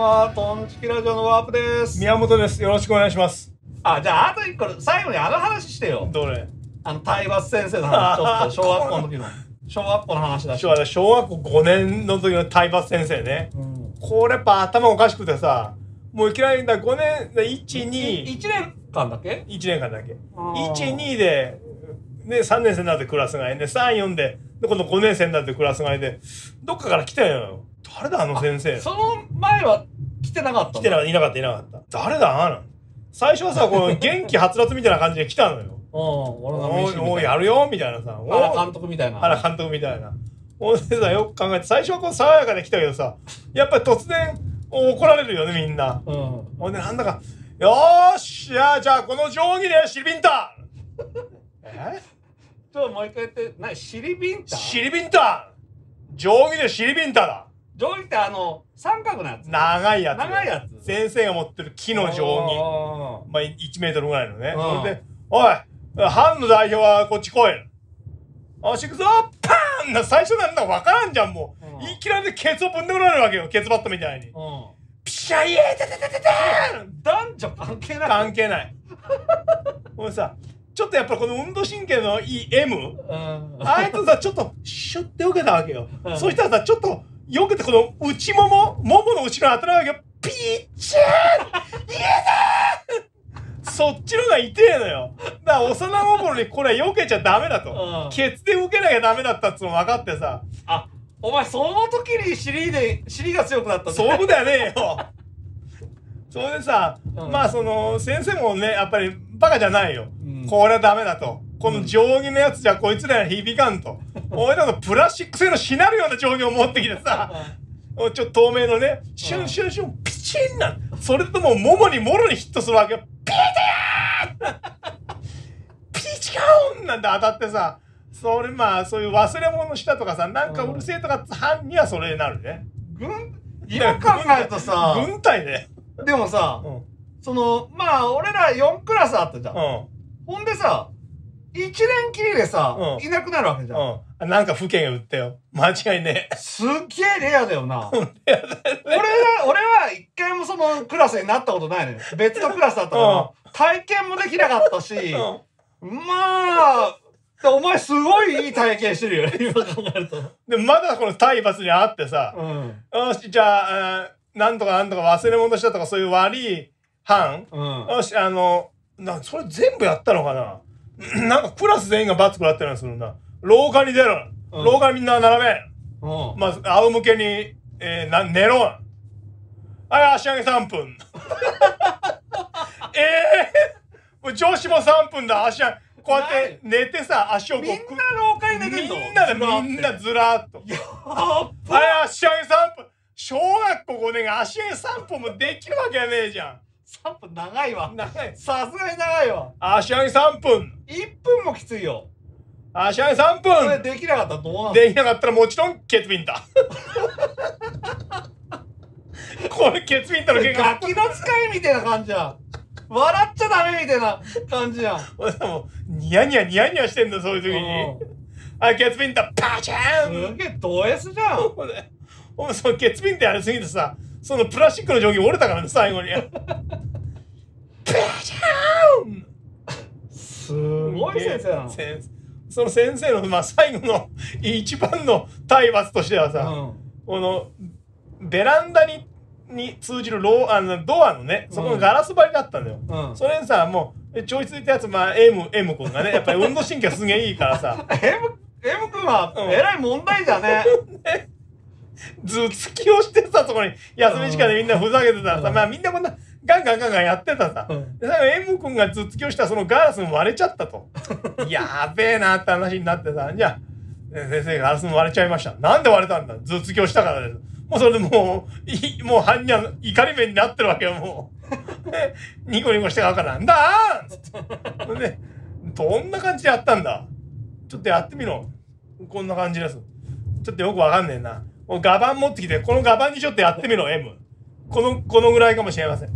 は、トンチキラジオのワープです。宮本です。よろしくお願いします。あ、じゃあ、あと一個、最後にあの話してよ。どれ？あの、体罰先生の話、ちょっと、小学校の時の。小学校の話だし。小小学校5年の時の体罰先生ね。うん。これやっぱ頭おかしくてさ、もういきなりだ5年、1、い2、一年間だけ？1年間だけ。あー1、2で、ね、3年生になってクラス替えで、3、4で、で、今度5年生になってクラス替えで、どっかから来たよ。誰だあの先生。その前は来てなかった来てなかかった、いなかった、いなかった。誰だあの最初はさ、この元気はつらつみたいな感じで来たのよ。うん。俺のおい、おい、やるよみたいなさ。おい原監督みたいな。原監督みたいな。ほんでさ、よく考えて、最初はこう爽やかで来たけどさ、やっぱり突然怒られるよね、みんな。うん。ほんで、なんだか、よーし、じゃあ、じゃあ、この定規でシリビンタえ？ちょっともう一回言って、なに、シリビンタシリビンタ定規でシリビンタだ定規ってあの、三角のやつ？長いやつ。長いやつ先生が持ってる木の定規。あまあ、1メートルぐらいのね。うんそれで、おい、班の代表はこっち来い。よし、行くぞパーンな最初なんだわからんじゃん、もう。うんいきなりケツをぶんでこられるわけよ、ケツバットみたいに。ピシャイエーててててて男女関係ない。関係ない。もうさ、ちょっとやっぱこの運動神経のいい M、うん。あいつさ、ちょっとシュッて受けたわけよ。うんそしたらさ、ちょっと、よけてこの内もも、ももの後ろに当たるわけよ。ピッチャーイエーそっちのが痛えのよ。だから幼心にこれ避けちゃダメだと。うんケツで受けなきゃダメだったっつうの分かってさ、あ、お前その時に尻で、尻が強くなったそういうことやねえよ。それでさ、うんまあその先生もねやっぱりバカじゃないよ、うんこれはダメだとこの定規のやつじゃこいつらに響かんと、俺らのプラスチック製のしなるような定規を持ってきてさ、ちょっと透明のねシュンシュンシュンピチンなんそれともうももにもろにヒットするわけよ。ピーテヤーピチカーンなんて当たってさそれまあそういう忘れ物したとかさなんかうるせえとか犯にはそれになるね。軍、今考えるとさ、軍隊ででもさう、ん。その、まあ、俺ら4クラスあったじゃん。うん。ほんでさ、1年きりでさ、うんいなくなるわけじゃん。うん。なんか不権売ってよ。間違いねすっげえレアだよな。俺は、俺は一回もそのクラスになったことないのよ。別のクラスだったから、体験もできなかったし、え。まあ、でお前すごいいい体験してるよ、今考えると。で、まだこの体罰にあってさ、うん。よし、じゃあ、あーなんとかなんとか忘れ物したとかそういう悪い班、うん。よし、あの、な、それ全部やったのかな？なんかクラス全員が罰食らってるのするな。廊下に出る。うん廊下にみんな並べ。うん。まず、仰向けに、えー、な、寝ろ。はい、足上げ3分。え えー、もう上司も3分だ、足上げ。こうやって寝てさ、足をこうみんな廊下に寝てんの？みんなでみんなずらっと。やっはい、足上げ3分。小学校5年が足上げ3分もできるわけやねえじゃ3分長いわん。。長い。さすがに長いわ。足上げ3分。1分もきついよ。足上げ3これ分。できなかったらどうなの？できなかったらもちろんケツビンタ。これケツビンタの結果。ガキの使いみたいな感じじゃん。笑っちゃダメみたいな感じじゃん。俺さもうニヤニヤニヤニヤしてんだそういう時に。はい、ケツビンタ、パチャーンすげえド S じゃん。ほんでお前そのケツビンタやりすぎてさ、そのプラスチックの定規折れたからね、最後に。パチャーンすごい先生なの。先その先生の、まあ、最後の一番の体罰としてはさ、うん。このベランダにに通じるローあのドアのねそこのガラス張りだったんだよ、うん。それにさもうちょいついたやつ、まあ、M, M 君がねやっぱり運動神経すげえいいからさ M、M 君はうんえらい問題だね。頭突きをしてさそこに休み時間でみんなふざけてたらさ、うん。まあみんなこんなガンガンガンガンやってたさ、うん。で最後 M 君が頭突きをしたらそのガラスも割れちゃったと。やべえなって話になってさ。じゃあえ先生ガラスも割れちゃいました。なんで割れたんだ？頭突きをしたからです。もうそれでもういもう犯人は怒り目になってるわけよもう。で ニコニコしてからなんだーんつって。でどんな感じでやったんだ？ちょっとやってみろ。こんな感じです。ちょっとよくわかんねえなもうガバン持ってきてこのガバンにちょっとやってみろ M このこのぐらいかもしれません。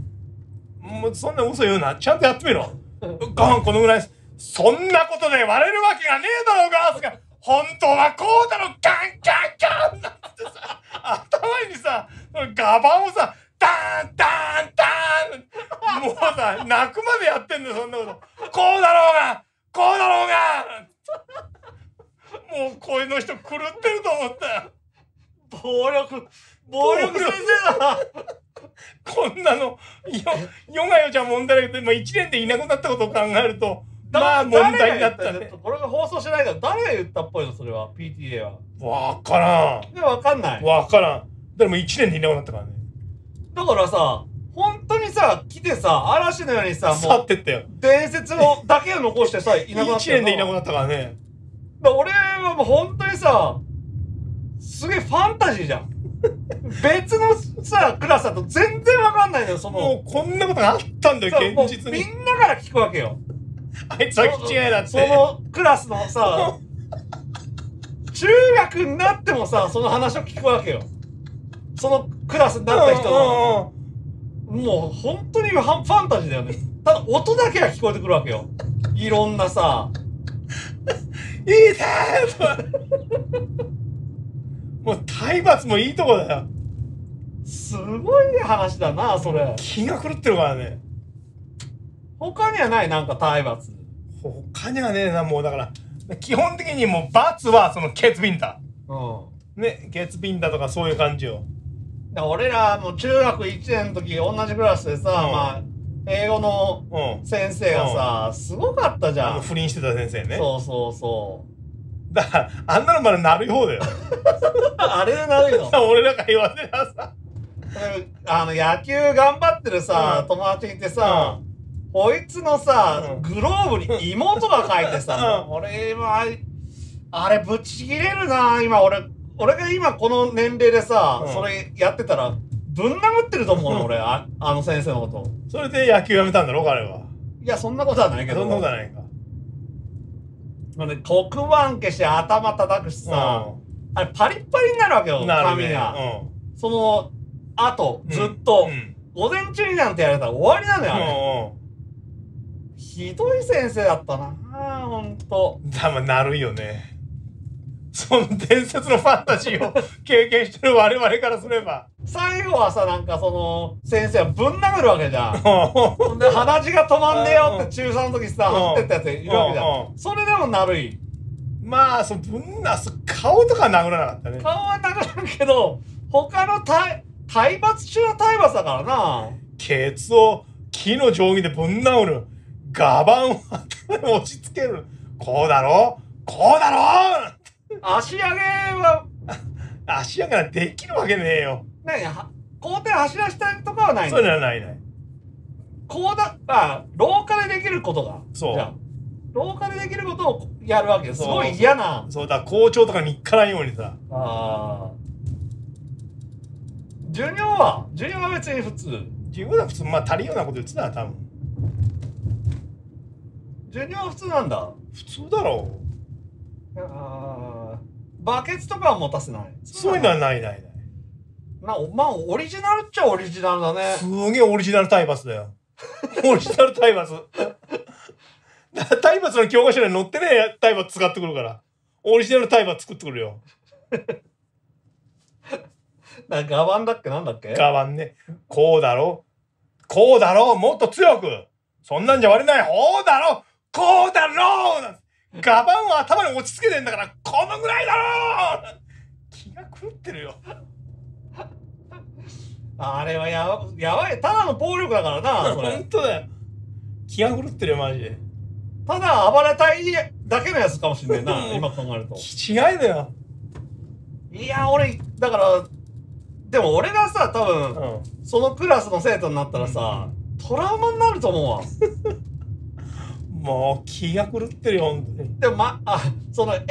もうそんな嘘言うな。ちゃんとやってみろ。ガバンこのぐらい。ですそんなことで割れるわけがねえだろうガラスが。本当はこうだろガンガンガンなんてさ。頭にさガバンをさターンターンターン。もうさ泣くまでやってんだよそんなこと。こうだろうがこうだろうが。もう声の人狂ってると思ったよ。暴力暴力先生だ。なこんなのよヨガヨじゃ問題だけど、まあ、1年でいなくなったことを考えるとまあ問題になったね。これが放送しないから誰が言ったっぽいのそれは？PTA は。わからん。でわかんない。わからん。でも1年でいなくなったからね。だからさ本当にさ来てさ嵐のようにさ去もうってったよ。伝説のだけを残してさいなくなった1年でいなくなったからね。だから俺はもう本当にさすげえファンタジーじゃん。別のさクラスだと全然わかんないのよその。もうこんなことがあったんだよ現実に。みんなから聞くわけよ。あいつは気違いだって。そのクラスのさ中学になってもさその話を聞くわけよ。そのクラスになった人の。もう本当にファンファンタジーだよね。ただ音だけが聞こえてくるわけよ。いろんなさ。いいねもう体罰もいいとこだよ。すごい話だなそれ。気が狂ってるからね。他にはない？なんか体罰。他にはねえなもうだから。基本的にもう罰はそのケツビンタうん。ねケツビンタとかそういう感じよ。俺らも中学1年の時同じクラスでさ、うん。まあ英語のうん。先生がさ、すごかったじゃん。不倫してた先生ね。そうそうそだからあんなのまだなる方だよ。う あれでなるよ俺らが言わせたさ。あの野球頑張ってるさ、うん。友達いてさ、こいつのさ、うん。グローブに妹が書いてさ、うん。俺今あれぶち切れるな今俺俺が今この年齢でさ、うん。それやってたらぶん殴ってると思うの 俺ああの先生のこと。それで野球やめたんだろ彼は。いやそんなことはないけど。そんなことはないかまあね、黒板消して頭叩くしさ、あれパリッパリになるわけよ髪が、うそのあとんずっと、うん。午前中になんてやれたら終わりなのよ、ひどい先生だったなほんと。だまあなるよねその伝説のファンタジーを経験してる我々からすれば。最後はさなんかその先生はぶん殴るわけじゃん。う ほんで鼻血が止まんねえよってうん。中3の時さうん。走ってったやついるわけじゃうん。ん。それでもなるいんまあそぶんなそ顔とかは殴らなかったね。顔は殴るけど他の体体罰中の体罰だからな。ケツを木の定規でぶん殴る。ガバンを頭に押し付ける。こうだろこうだろ足上げは。足上げなんてできるわけねえよ。何？は校庭走らせたりとかはないそういうののはないない。こうだあ廊下でできることがそう。廊下でできることをやるわけ。よすごい嫌な。そうだ校長とかに行かないようにさ。ああ授業は授業は別に普通。自分は普通。まあ足りんようなこと言ってたら多分。授業は普通なんだ。普通だろあーバケツとかは持たせない。そういうのはないないない。なまあオリジナルっちゃオリジナルだね。すげえオリジナル体罰だよ。オリジナル体罰。体罰の教科書に載ってねえ体罰使ってくるから。オリジナル体罰作ってくるよ。なガバンだっけ？なんだっけ？ガバンね。こうだろ？こうだろ？もっと強く。そんなんじゃ割れない。こうだろ？こうだろ？なんてガバンを頭に落ち着けてんだからこのぐらいだろ気が狂ってるよ。あれはやばやばいただの暴力だからなそれ 本当だよ。気が狂ってるよマジで。ただ暴れたいだけのやつかもしんないな今考えると気違いだよ。いや俺だからでも俺がさ多分うん。そのクラスの生徒になったらさトラウマになると思うわ もう気が狂ってるよ本当に。でもまあその M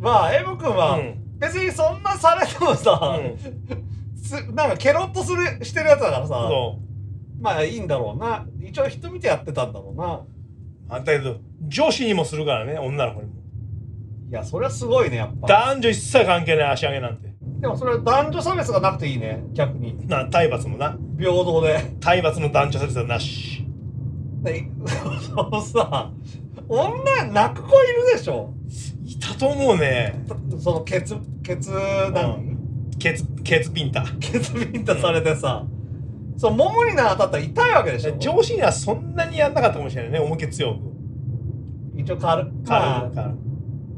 は M 君はうん別にそんなされてもさ、うんすなんかケロッとするしてるやつだからさそまあいいんだろうな一応人見てやってたんだろうなう。あんだけど、女子にもするからね、女の子にも。いやそれはすごいねやっぱ男女一切関係ない足上げなんて。でもそれは男女差別がなくていいね逆にな、体罰もな。平等で体罰の男女差別はなし。でそのさ女泣く子いるでしょ？いたと思うね。そのケツケツ何、ケツ、ケツピンタ。ケツビンタされてさ、そうももにな当たったら痛いわけでしょ？上司にはそんなにやんなかったかもしれないね。思いっきり強く。一応軽軽まあ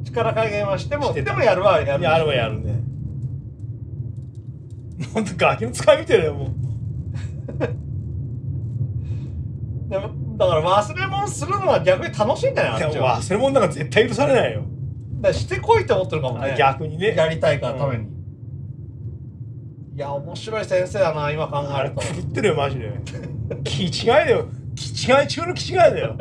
力加減はしてもしてた。でもやるはやるくやるはやるね。ほんとガキの使いみてえだよもう。でもだから忘れ物するのは逆に楽しいんだよ忘れ物なんか絶対許されないよ、だしてこいって思ってるかもね。逆にね。やりたいからために、いや面白い先生だな今考えると。狂ってるよマジで。気違いだよ。気違い中の気違いだよ